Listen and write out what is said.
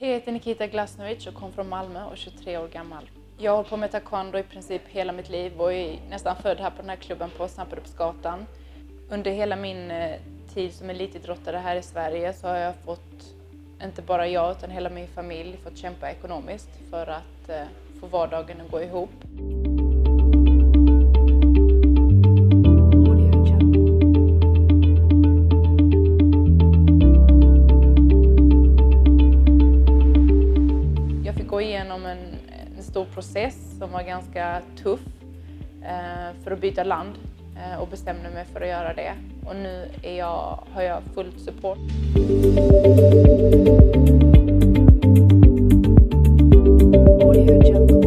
Jag heter Nikita Glasnovic och kom från Malmö och är 23 år gammal. Jag har hållit på med taekwondo i princip hela mitt liv och är nästan född här på den här klubben på Snapperupsgatan. Under hela min eh, tid som elitidrottare här i Sverige så har jag fått, inte bara jag utan hela min familj, fått kämpa ekonomiskt för att eh, få vardagen att gå ihop. gå igenom en, en stor process som var ganska tuff eh, för att byta land eh, och bestämde mig för att göra det. Och nu är jag, har jag full support. Audio